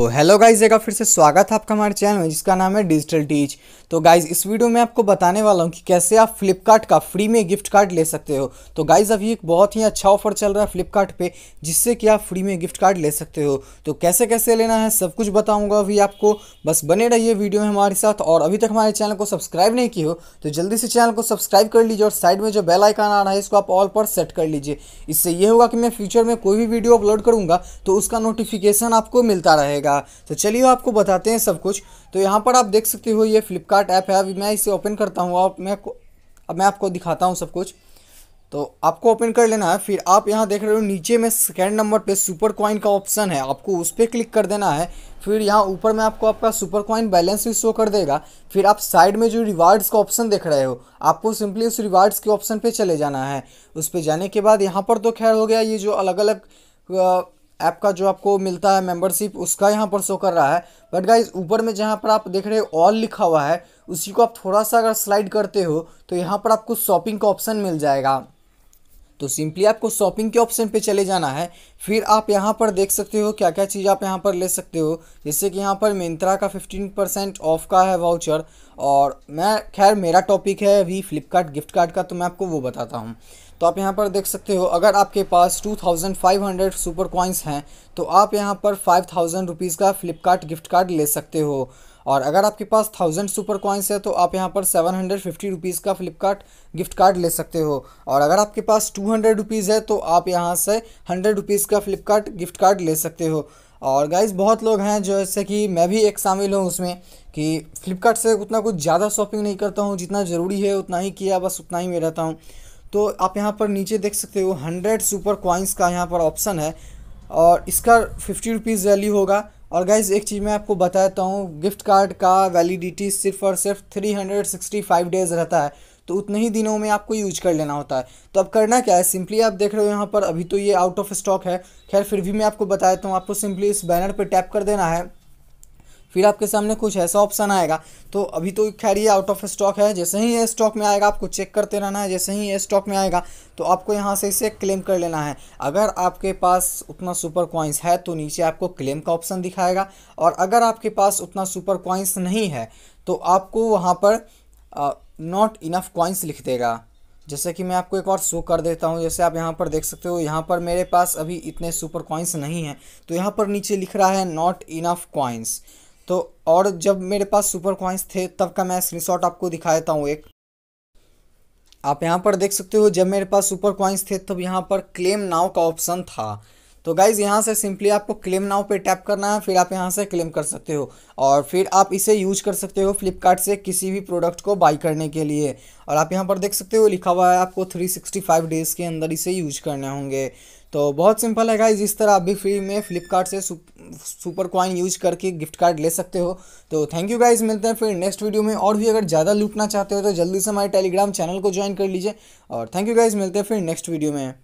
तो hello guys एक फिर से स्वागत है आपका हमारे चैनल में, जिसका नाम है डिजिटल टीच तो गाइज़ इस वीडियो में आपको बताने वाला हूँ कि कैसे आप फ्लिपकार्ट का फ्री में गिफ्ट कार्ड ले सकते हो। तो गाइज़ अभी एक बहुत ही अच्छा ऑफ़र चल रहा है फ्लिपकार्ट पे, जिससे कि आप फ्री में गिफ्ट कार्ड ले सकते हो। तो कैसे कैसे लेना है, सब कुछ बताऊँगा अभी आपको। बस बने रहिए वीडियो में हमारे साथ, और अभी तक हमारे चैनल को सब्सक्राइब नहीं की हो तो जल्दी से चैनल को सब्सक्राइब कर लीजिए, और साइड में जो बेल आइकन आ रहा है, इसको आप ऑल पर सेट कर लीजिए। इससे ये होगा कि मैं फ्यूचर में कोई भी वीडियो अपलोड करूँगा तो उसका नोटिफिकेशन आपको मिलता रहेगा। तो चलिए आपको बताते हैं सब कुछ। तो यहाँ पर आप देख सकते हो, ये फ्लिपकार्ट ऐप है। अभी मैं इसे ओपन करता हूँ। और मैं अब मैं आपको दिखाता हूँ सब कुछ। तो आपको ओपन कर लेना है। फिर आप यहाँ देख रहे हो, नीचे में सेकेंड नंबर पे सुपर कॉइन का ऑप्शन है। आपको उस पर क्लिक कर देना है। फिर यहाँ ऊपर में आपको आपका सुपर कॉइन बैलेंस भी शो कर देगा। फिर आप साइड में जो रिवार्ड्स का ऑप्शन देख रहे हो, आपको सिंपली उस रिवार्ड्स के ऑप्शन पे चले जाना है। उस पर जाने के बाद यहाँ पर तो खैर हो गया, ये जो अलग अलग ऐप का जो आपको मिलता है मेंबरशिप उसका यहाँ पर शो कर रहा है। बट गाइज़ ऊपर में जहाँ पर आप देख रहे हो ऑल लिखा हुआ है, उसी को आप थोड़ा सा अगर स्लाइड करते हो तो यहाँ पर आपको शॉपिंग का ऑप्शन मिल जाएगा। तो सिंपली आपको शॉपिंग के ऑप्शन पे चले जाना है। फिर आप यहाँ पर देख सकते हो क्या क्या चीज़ आप यहाँ पर ले सकते हो। जैसे कि यहाँ पर मिंत्रा का फिफ्टीन परसेंट ऑफ़ का है वाउचर और मैं, खैर, मेरा टॉपिक है अभी फ्लिपकार्ट गिफ्ट कार्ड का तो मैं आपको वो बताता हूँ। तो आप यहाँ पर देख सकते हो, अगर आपके पास two thousand five hundred super coins हैं तो आप यहाँ पर फाइव रुपीज़ का फ्लिपकार्ट गिफ्ट कार्ड ले सकते हो। और अगर आपके पास थाउज़ेंड सुपर कॉइन्स है तो आप यहाँ पर सेवन हंड्रेड फिफ्टी रुपीज़ का फ्लिपकार्ट गिफ्ट कार्ड ले सकते हो। और अगर आपके पास टू हंड्रेड रुपीज़ है तो आप यहाँ से हंड्रेड रुपीज़ का फ्लिपकार्ट गिफ्ट कार्ड ले सकते हो। और गाइज़ बहुत लोग हैं जैसे कि मैं भी एक शामिल हूँ उसमें, कि फ्लिपकार्ट से उतना कुछ ज़्यादा शॉपिंग नहीं करता हूँ, जितना ज़रूरी है उतना ही किया, बस उतना ही मैं रहता हूँ। तो आप यहाँ पर नीचे देख सकते हो हंड्रेड सुपर कॉइन्स का यहाँ पर ऑप्शन है, और इसका फिफ्टी रुपीज़ वैल्यू होगा। और गाइज़ एक चीज़ मैं आपको बताता हूँ गिफ्ट कार्ड का वैलिडिटी सिर्फ़ और सिर्फ़ three hundred sixty five days रहता है। तो उतने ही दिनों में आपको यूज़ कर लेना होता है। तो अब करना क्या है? सिंपली आप देख रहे हो यहाँ पर, अभी तो ये आउट ऑफ़ स्टॉक है। खैर, फिर भी मैं आपको बताता हूँ, आपको सिंपली इस बैनर पर टैप कर देना है। फिर आपके सामने कुछ ऐसा ऑप्शन आएगा। तो अभी तो खैर ये आउट ऑफ़ स्टॉक है, जैसे ही ये स्टॉक में आएगा, आपको चेक करते रहना है, जैसे ही ये स्टॉक में आएगा तो आपको यहाँ से इसे क्लेम कर लेना है। अगर आपके पास उतना सुपर कॉइन्स है तो नीचे आपको क्लेम का ऑप्शन दिखाएगा। और अगर आपके पास उतना सुपर कॉइन्स नहीं है तो आपको वहाँ पर नॉट इनफ कॉइन्स लिख देगा। जैसे कि मैं आपको एक और शो कर देता हूँ, जैसे आप यहाँ पर देख सकते हो, यहाँ पर मेरे पास अभी इतने सुपर कॉइन्स नहीं हैं तो यहाँ पर नीचे लिख रहा है नॉट इनफ कॉइन्स तो और जब मेरे पास सुपर कॉइन्स थे, तब का मैं स्क्रीनशॉट आपको दिखा देता हूँ एक। आप यहाँ पर देख सकते हो, जब मेरे पास सुपर कॉइन्स थे, तब यहाँ पर क्लेम नाव का ऑप्शन था। तो गाइज़ यहाँ से सिंपली आपको क्लेम नाव पे टैप करना है, फिर आप यहाँ से क्लेम कर सकते हो। और फिर आप इसे यूज़ कर सकते हो फ्लिपकार्ट से किसी भी प्रोडक्ट को बाई करने के लिए। और आप यहाँ पर देख सकते हो, लिखा हुआ है आपको 365 डेज़ के अंदर इसे यूज़ करने होंगे। तो बहुत सिंपल है गाइज़ इस तरह आप भी फ्री में फ्लिपकार्ट से सुपर कॉइन यूज़ करके गिफ्ट कार्ड ले सकते हो। तो थैंक यू गाइज़ मिलते हैं फिर नेक्स्ट वीडियो में। और भी अगर ज़्यादा लूटना चाहते हो तो जल्दी से हमारे टेलीग्राम चैनल को ज्वाइन कर लीजिए। और थैंक यू गाइज़ मिलते हैं फिर नेक्स्ट वीडियो में।